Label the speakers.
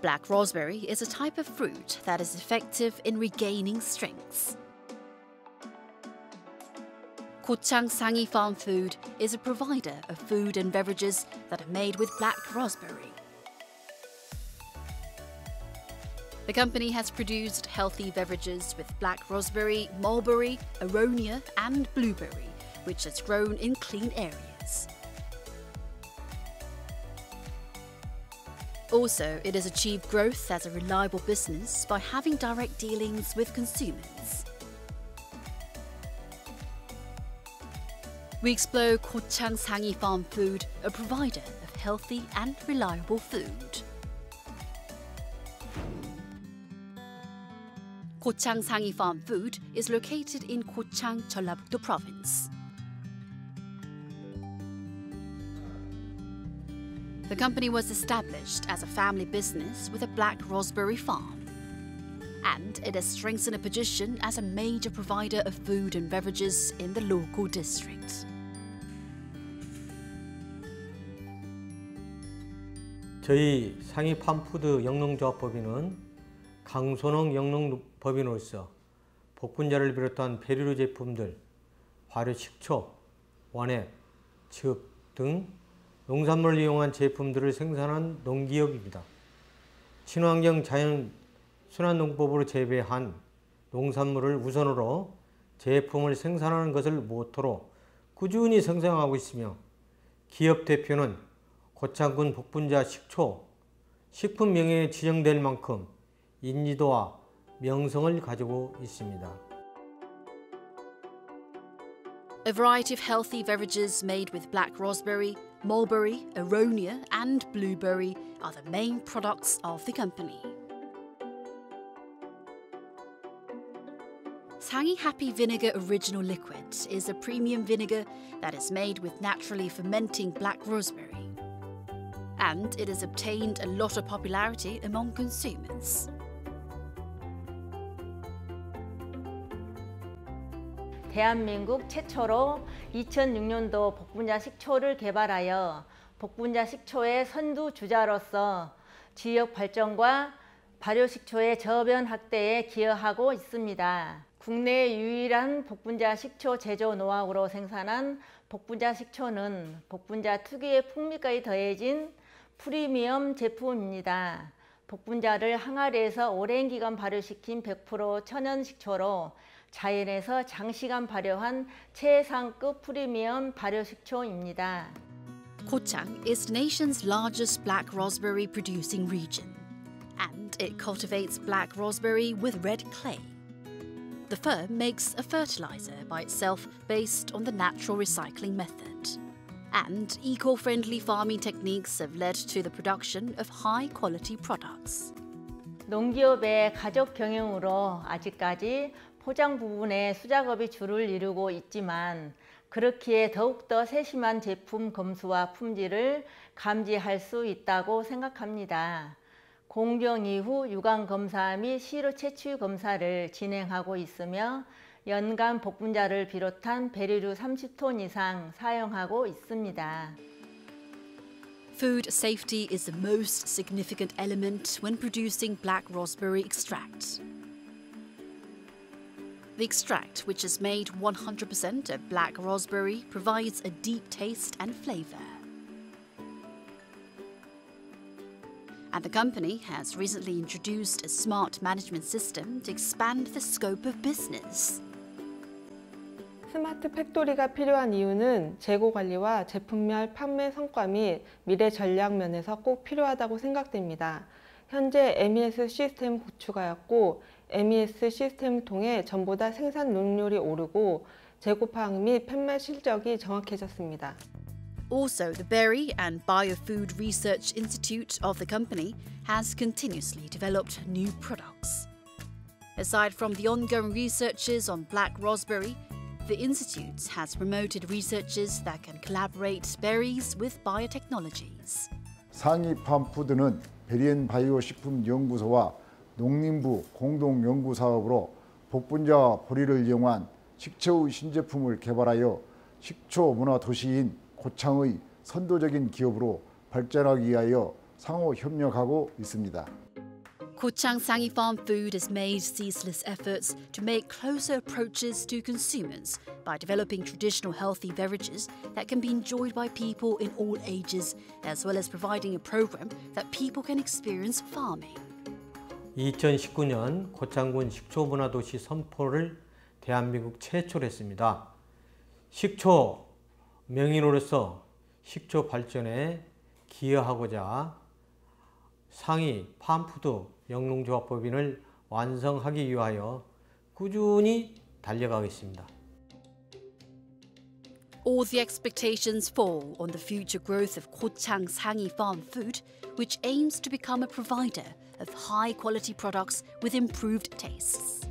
Speaker 1: Black raspberry is a type of fruit that is effective in regaining strength. Kochang Sangi Farm Food is a provider of food and beverages that are made with black raspberry. The company has produced healthy beverages with black raspberry, mulberry, aronia, and blueberry, which has grown in clean areas. Also, it has achieved growth as a reliable business by having direct dealings with consumers. We explore Kochang Sangi Farm Food, a provider of healthy and reliable food. Kochang Sangi Farm Food is located in Kochang, Jeollabuk-do Province. The company was established as a family business with a black raspberry farm. And it has strengthened a position as a major provider of food and beverages in the local district.
Speaker 2: 저희 상위 팜푸드 영농조합법인은 강소농 영농법인으로서 복분자를 비롯한 배류류 제품들, 발효 식초, 원액, 즙 등 농산물을 이용한 제품들을 생산한 농기업입니다. 친환경 자연 순환 농법으로 재배한 농산물을 우선으로 제품을 생산하는 것을 모토로 꾸준히 생산하고 있으며 기업 대표는 고창군 복분자 식초 식품 명예에 지정될 만큼 인지도와 명성을 가지고 있습니다.
Speaker 1: A variety of healthy beverages made with black raspberry, mulberry, aronia, and blueberry are the main products of the company. Tangy Happy Vinegar Original Liquid is a premium vinegar that is made with naturally fermenting black raspberry. And it has obtained a lot of popularity among consumers.
Speaker 3: 대한민국 최초로 2006년도 복분자 식초를 개발하여 복분자 식초의 선두 주자로서 지역 발전과 발효식초의 저변 확대에 기여하고 있습니다. 국내 유일한 복분자 식초 제조 노하우로 생산한 복분자 식초는 복분자 특유의 풍미까지 더해진 프리미엄 제품입니다. 복분자를 항아리에서 오랜 기간 발효시킨 100% 천연 식초로 자연에서 장시간 발효한 최상급 프리미엄 발효 식초입니다.
Speaker 1: Kochang is the nation's largest black raspberry producing region, and it cultivates black raspberry with red clay. The firm makes a fertilizer by itself based on the natural recycling method. And eco friendly farming techniques have led to the production of high quality products.
Speaker 3: 농기업의 가족 경영으로 아직까지 포장 부분에 수작업이 주를 이루고 있지만 그렇기에 더욱더 세심한 제품 검수와 품질을 감지할 수 있다고 생각합니다. 공정 이후 유관 검사 및 시료 채취 검사를 진행하고 있으며 연간 복분자를 비롯한 배류류 30톤 이상 사용하고 있습니다.
Speaker 1: Food safety is the most significant element when producing black raspberry extract. The extract, which is made 100% of black raspberry, provides a deep taste and flavour. And the company has recently introduced a smart management system to expand the scope of business.
Speaker 4: 스마트 팩토리가 필요한 이유는 재고 관리와 제품별 판매 성과 및 미래 전략 면에서 꼭 필요하다고 생각됩니다. 현재 MES 시스템 구축하였고 MES 시스템을 통해 전보다 생산 능률이 오르고 재고 파악 및 판매 실적이 정확해졌습니다.
Speaker 1: Also, the Berry and Biofood Research Institute of the company has continuously developed new products. Aside from the ongoing researches on black raspberry, the Institute has promoted researches that can collaborate berries with biotechnologies.
Speaker 5: 상위 팜푸드는 베리엔 바이오 식품 연구소와 농림부 공동 연구 사업으로 복분자 보리를 이용한 식초의 신제품을 개발하여 식초 문화 도시인 고창의 선도적인 기업으로 발전하기 위하여 상호 협력하고 있습니다.
Speaker 1: Kochang Sangi Farm Food has made ceaseless efforts to make closer approaches to consumers by developing traditional healthy beverages that can be enjoyed by people in all ages, as well as providing a program that people can experience farming.
Speaker 2: 2019년 고창군 식초문화도시 선포를 대한민국 최초로 했습니다. 식초 명인으로서 식초 발전에 기여하고자 상위 팜푸드 영농조합법인을 완성하기 위하여 꾸준히 달려가겠습니다.
Speaker 1: All the expectations fall on the future growth of Kochang Sangi Farm Food, which aims to become a provider of high quality products with improved tastes.